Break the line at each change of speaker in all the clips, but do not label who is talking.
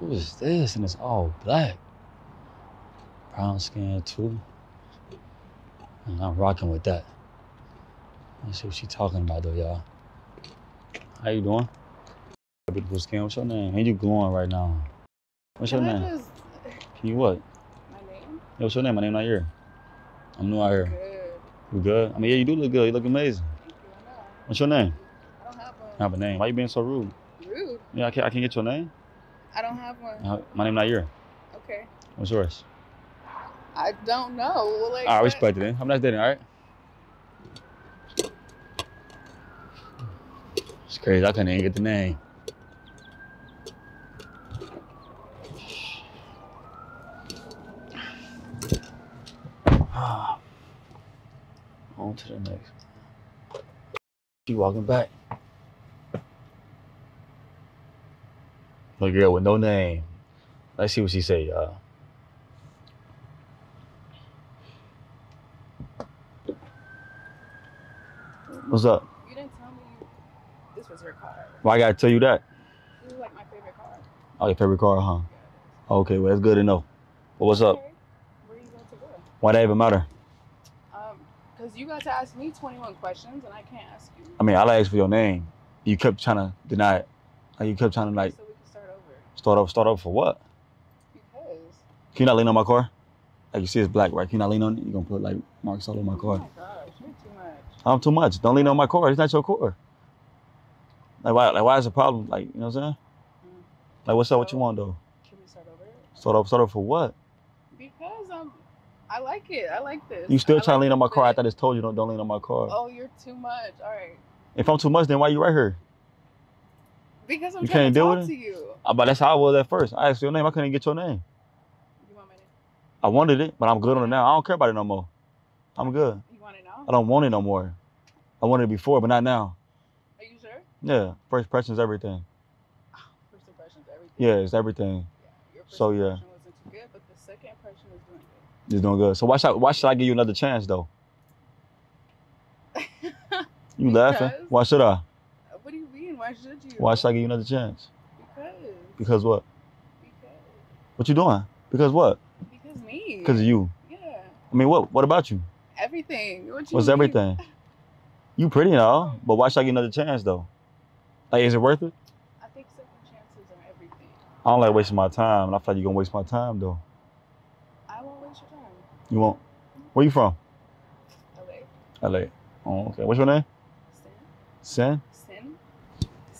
Who is this? And it's all black. Brown skin too. And I'm rocking with that. Let's see what she talking about though, y'all. How you doing? Beautiful skin. What's your name? And you glowing right now. What's your
Can
name?
just
Can you what?
my name?
Yo, what's your name? My name not here. I'm new out here.
Good.
You good? I mean, yeah, you do look good. You look amazing.
Thank you. I know.
What's your name?
I don't have one.
I have a name. Why you being so rude?
Rude.
Yeah, I can't, I can't get your name.
I don't have one.
Uh, My name not here.
Okay.
What's yours?
I don't know. Well, like,
I respect it. Then. Have a nice day, then, all right? It's crazy. I couldn't even get the name. On to the next. She walking back. Little girl with no name. Let's see what she say, y'all. What's up?
You didn't tell me this was her car.
Why I gotta tell you that?
This is like my favorite car.
Oh, your favorite car, huh? Okay, well that's good to know. But what's up?
Okay. Where are you going to go?
Why that even matter?
Um, because you got to ask me 21 questions and I can't ask you.
I mean, I asked for your name. You kept trying to deny it. Like you kept trying to like
so start over.
start up, start up for what?
Because.
Can you not lean on my car? Like you see, it's black, right? Can you not lean on it? You gonna put like marks all over my
Oh
car?
my gosh, you're too much.
I'm too much. Don't lean on my car. It's not your car. Like why? Like why is the problem? Like you know what I'm saying? Like what's up? What you want though?
Can we start over?
Start up, start up for what?
Because um, I like it. I like this.
You still
I
trying to lean on my car? I
fit.
thought it's told you don't don't lean on my car.
Oh, you're too much. All right.
If I'm too much, then why you right here?
Because I'm
You
trying
can't
to
deal
talk
with
to
it?
you.
Uh, But that's how I was at first. I asked your name. I couldn't get your name.
You want my name?
I wanted it, but I'm good on it now. I don't care about it no more. I'm good.
You want it now?
I don't want it no more. I wanted it before, but not now.
Are you sure?
Yeah, first impression's everything.
First impression's everything.
Yeah, it's everything.
Yeah, Your first
So, yeah.
impression wasn't too good, but the second impression is doing good.
It's doing good. So why should I, why should I give you another chance though? You laughing? Why should I?
What do you mean? Why should you?
Why should I give you another chance?
Because.
Because what?
Because.
What you doing? Because what?
Because me.
Because of you.
Yeah.
I mean, what? What about you?
Everything. What you
What's
mean?
everything? You pretty and all, but why should I give you another chance though? Like, is it worth it?
I think second chances are everything.
I don't like wasting my time, and I feel like you're gonna waste my time though.
I won't waste your time.
You won't. Where you from?
LA.
LA. Oh, okay. What's your name?
Sin.
Sin.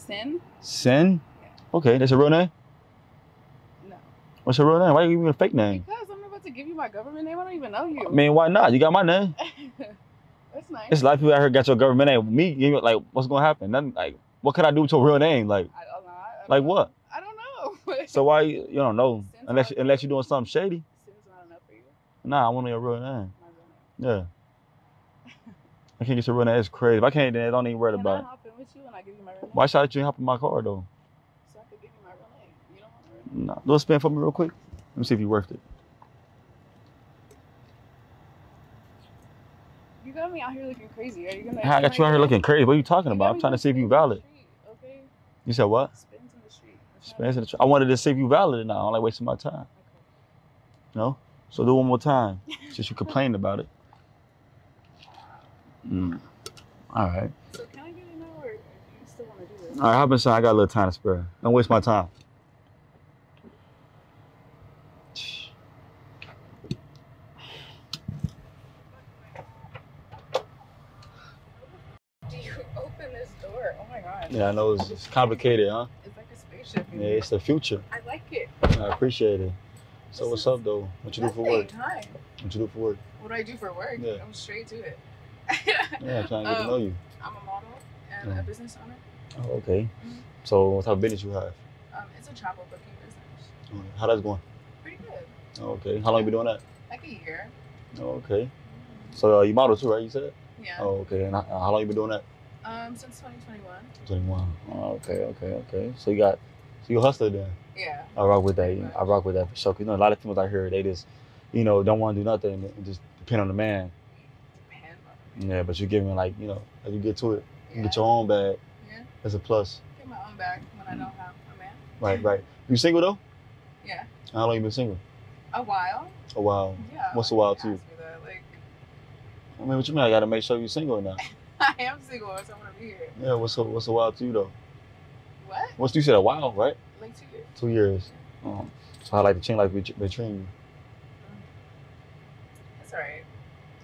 Sin. Sin.
Okay, that's a real name.
No.
What's your real name? Why are you give me a fake name?
Because I'm about to give you my government name. I don't even know you.
I mean, why not? You got my name.
That's nice.
There's a lot of people out here got your government name. Me, you like, what's gonna happen? Nothing. Like, what can I do with your real name? Like,
I don't know. I don't
like
know.
what?
I don't know.
So why you, you don't know
Sin's
unless
not-
unless you're doing something shady?
Sin's not enough for you.
Nah, I want to your real name.
My real name.
Yeah. I can't get your real name. It's crazy. If I can't, then I don't even worry about it.
With you and I give you my real name?
Why should I let you hop in my car though?
So I could give you my real name. You don't want my real name?
Do a spin for me real quick. Let me see if you're worth it.
You got me out here looking crazy. Are you gonna?
I got you out here looking crazy. What are you talking
You
about? I'm trying to see if you
spins in the
valid.
street, Okay.
You said what?
Spins in the street.
Spins in the tr- I wanted to see if you valid or not. I don't like wasting my time.
Okay.
No? So do one more time. Since you complained about it. Mm. All right.
So can I get it now, or do you still want to do this?
All right, hop inside. I got a little time to spare. Don't waste my time.
Do you open this door? Oh my god.
Yeah, I know it's, it's complicated, huh?
It's like a spaceship.
Yeah, it's the future.
I like it.
I appreciate it. So
This
what's up though? What you do for work?
Hi.
What you do for work?
What do I do for work?
Yeah.
I'm straight to it.
Yeah, I'm trying to get to
Um,
know you.
I'm a model and
Mhm.
a business owner.
Oh, okay.
Mhm.
So what type of business you have?
Um, it's a travel booking business.
How that's going?
Pretty good.
Okay. How long you been doing that?
Like a year.
Okay. So uh, you model too, right? You said?
Yeah.
Oh, okay. And how, how long you been doing that?
Um, since 2021.
21. Oh, okay, okay, okay. So you got, so you hustler then?
Yeah.
I rock with that. I rock with that for sure. 'Cause, you know, a lot of people out here, they just, you know, don't want to do nothing and just depend on the man.
Man.
Yeah, but you're giving like, you know, as you get to it, you get your own bag. That's a plus.
Get my own back when I don't have a man.
Right, right. You single though?
Yeah.
How long you been single?
A while.
A while.
Yeah.
What's a while to you?
that? Like,
I mean, what you mean? I gotta make sure you're single now.
I am single, so I'm gonna be here.
Yeah. What's a what's a while to you though?
What?
What's you said a while, right?
Like two years.
Two years. Um, so I like to change like bet- between you.
It's alright.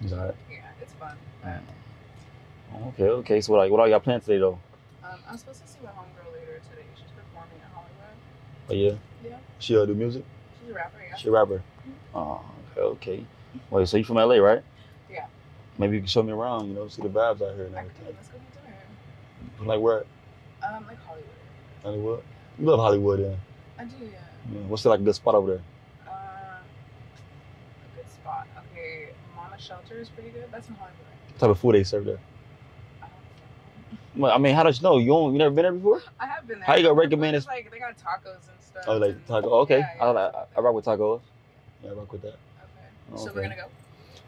Is that right?
Yeah, it's fun.
Okay. Okay. So what, like, what all y'all planned today though?
Um, I'm supposed to see my homegirl later today. She's performing in Hollywood.
Oh yeah.
Yeah.
She uh, do music.
She's a rapper, yeah.
She a rapper. Oh, okay, okay. Wait, so you from LA, right?
Yeah.
Maybe you can show me around, you know, see the vibes out here and everything.
Let's go to dinner.
Like where?
Um, like Hollywood.
Hollywood? You love Hollywood, yeah.
I do, yeah.
yeah. What's it like a good spot over there?
Uh, a good spot. Okay, Mama Shelter is pretty good. That's in Hollywood.
What type of food they serve there?
I don't know.
Well, I mean, how does you know? You don't, you never been there before?
I have been there.
How you gonna recommend
it's
this-
Like they got tacos and stuff.
Oh, like
and-
taco. Oh, okay,
Yeah, yeah,
I, I, I rock with tacos.
Yeah.
Yeah, I rock with that.
Okay. So we're gonna go.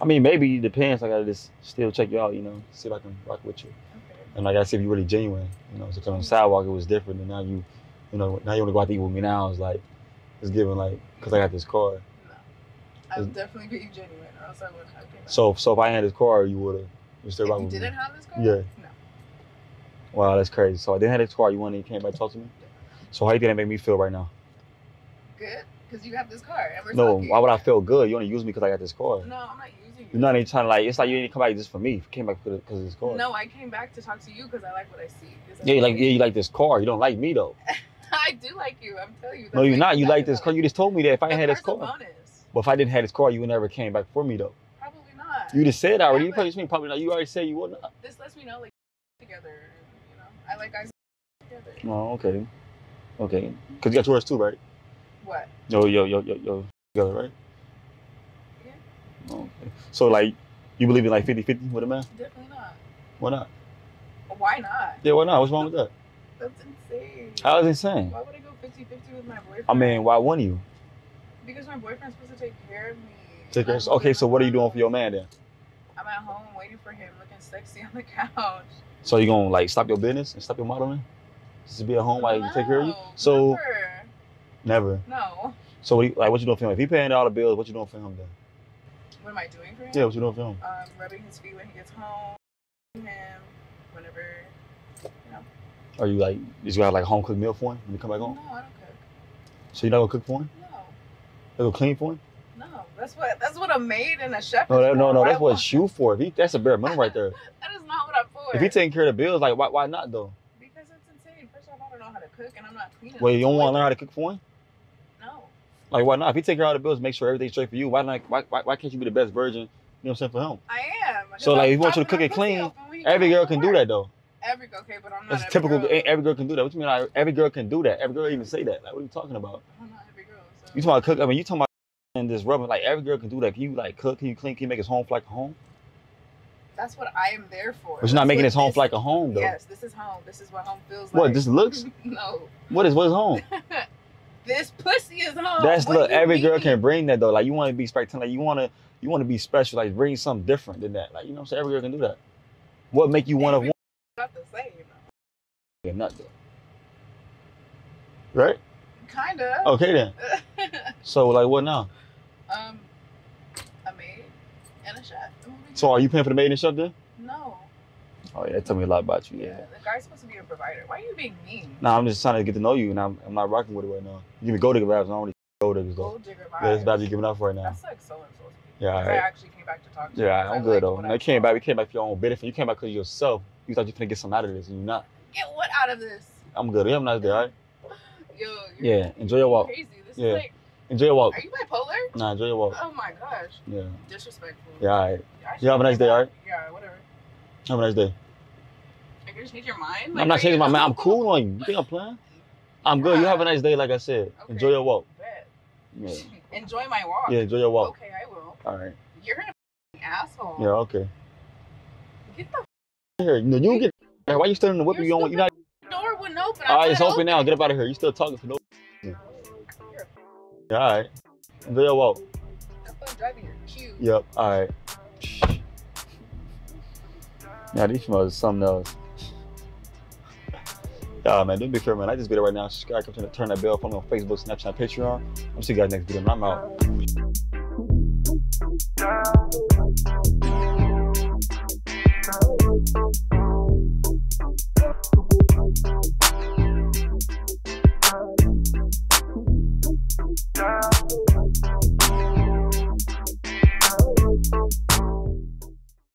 I mean, maybe it depends. I gotta just still check you out, you know, see if I can rock with you.
Okay.
And I gotta see if you're really genuine, you know. So 'cause on the sidewalk it was different, and now you, you know, now you want to go out to eat with me now. It's like, it's giving like, cause I got this car.
No. I would definitely be genuine, or else I wouldn't have came back.
So, so if I had this car, you would've, you still rock
you
with me.
didn't have this car,
Yeah.
no.
Wow, that's crazy. So I didn't have this car. You wouldn't even came back to talk to me. So how you think that make me feel right now?
Good, because you have this car,
No,
talking.
why would I feel good? You only use me because I got this car.
No, I'm not using you.
You're not even trying to like. It's like you didn't come back just for me. You came back because of this car.
No, I came back to talk to you because I like what I see.
Yeah, you like yeah, you like this car. You don't like me though.
I do like you. I'm telling you.
No, you're not. You like this car. You just told me that if I had this car.
bonus.
But if I didn't have this car, you would never came back for me though.
Probably not.
You just said already.
Yeah,
you probably probably not. You already said you would not.
this lets me know like together. I like guys.
Oh, okay. Okay. Cause you got yours too, right?
What?
Yo, yo, yo, yo, yo, together, right?
Yeah.
Oh, okay. So like, you believe in like 50-50 with a man?
Definitely not.
Why not?
Why not?
Yeah, why not? What's wrong with that?
That's insane.
How is it insane?
Why would I go 50-50 with my boyfriend?
I mean, why wouldn't you?
because my boyfriend's supposed to take care of me.
Take care.
I'm
Okay, so what are you doing for your man then?
I'm at home waiting for him, looking sexy on the couch.
So you gonna like stop your business and stop your modeling? Just to be at home while you take care of you? So
never.
never.
no.
So what you, like what you doing for him? If he paying all the bills, what you doing for him then?
What am I doing for him?
Yeah, what you doing for him?
Um, rubbing his feet when he gets home, him whenever.
Are you like is you have like home cooked meal for him when you come back home? No.
I don't cook.
So you not gonna cook for him?
No,
You gonna clean for him?
no. That's what that's what a maid and a chef.
No, that, no, no. That's what
won't-
shoe for. He, that's a bare minimum right there.
That is not what I'm for.
If he taking care of the bills, like why, why not though?
Because it's insane. First off, I don't know how to cook, and I'm not cleaning.
Well, you don't want to learn how to cook for him?
No.
Like why not? If he take care of the bills, make sure everything's straight for you. Why not? Why, why, why can't you be the best virgin? You know what I'm saying for him?
I am.
So, like, if he wants you to cook it clean,
pussy open when he
Every girl can do that though.
Every girl, okay, but I'm not.
That's typical.
Girl.
Every girl can do that. What you mean? Like, every girl can do that. Every girl even say that. Like, what are you talking about?
I'm not every girl. So.
You talking about cook? I mean, you talking about and this rubbing? Like, every girl can do that. Can you like cook? Can you clean? Can you make his home feel like a home?
That's what I am there for.
But you're not
That's
making home
this-
feel like a home though.
Yes, this is home. This is what home feels
What?
like.
What, this looks?
no.
What is what is home?
This pussy is home.
That's
What
look. Every girl can bring that though. Like, you want to be spectacular. Like, you want to you want to be special. Like, bring something different than that. Like, you know what I'm saying? Every girl can do that. What make you one of
Every-
one?
Not the same.
Yeah, not though. Right?
Kinda.
Okay then. So like, what now?
um, a maid and a chef. It would be
So are you paying for the maid and then?
No.
Oh yeah, that tell me a lot about you.
Yeah.
Yeah.
The guy's supposed to be a provider. Why are you being mean?
Nah, I'm just trying to get to know you, and I'm, I'm not rocking with it right now. You give me gold digger vibes. I don't really gold diggers though.
Gold digger vibes.
Yeah, that's about you giving up right now.
That's like so and so.
Yeah,
I actually came back to talk to you.
Yeah, I'm
I
good though.
I
you came back, you came back for your own benefit. You came back because of yourself. You thought you finna get something out of this, and you're not.
Get what out of this?
I'm good. You have a nice day, alright?
Yo. You're
Yeah, enjoy your walk.
Crazy. This
Yeah.
is like.
Enjoy your walk.
Are you bipolar?
Nah, enjoy your walk.
Oh my gosh.
Yeah.
Disrespectful.
Yeah, alright. You have a nice day, alright?
Yeah, whatever.
Have a nice day.
You gonna change your mind?
I'm not changing my mind. I'm cool on you. You think I'm playing? I'm good. You have a nice day, like I said.
Okay.
Enjoy your walk. Yeah.
Enjoy my walk.
Yeah, enjoy your walk.
Okay, I will.
All right.
You're an asshole.
Yeah, okay.
Get the
Here, you know, you get. Why you still in the whip?
Your
You don't. You're not.
f- door wouldn't open. I
All right, it's
to
open now. Get up out of here. You still talking for no.
You're
Yeah, all right. Your walk.
That's why driving. You're cute.
Yep. All right. Yeah, these smells something else. Yeah, man, do a favor, man. I just did it right now. Subscribe, turn, turn that bell, follow me on Facebook, Snapchat, Patreon. I'll see you guys next video, man. I'm out.